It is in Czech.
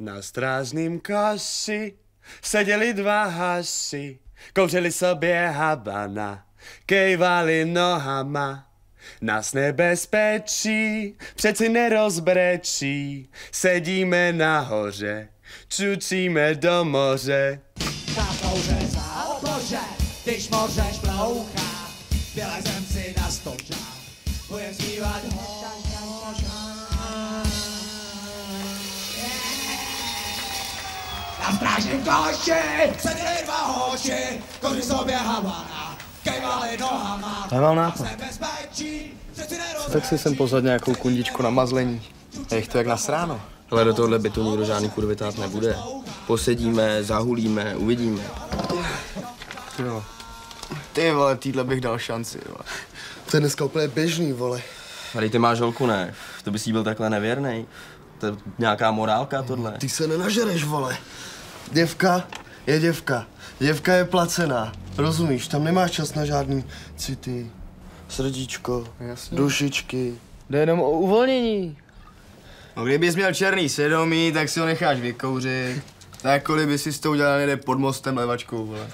Na strážným koši seděli dva haši, kouřili sobě habana, kejvali nohama. Nás nebezpečí přeci nerozbrečí, sedíme nahoře, čučíme do moře. Na touře za obože, když mořeš plouchá, vylezem si na stožák, budem zpívat Na strážním koši seděli dva hoši, koři sobě havana, kejvali nohama. Já mám nápad. Tak si sem pozvat nějakou kundičku na mazlení. Je jich to jak na sráno. Ale do tohohle bytu nikdo žádný kurvy tát nebude. Posedíme, zahulíme, uvidíme. Ty vole. Ty vole, týdle bych dal šanci, vole. To je dneska úplně běžný, vole. A ty máš holku, ne? To bys jí byl takhle nevěrný. To je nějaká morálka tohle. Ty se nenažereš, vole. Děvka je děvka. Děvka je placená. Rozumíš, tam nemáš čas na žádný city, srdíčko, Jasně. dušičky. Jde jenom o uvolnění. No kdybys měl černý svědomí, tak si ho necháš vykouřit. Tak kolik by si s tou udělal někde pod mostem levačkou, vole.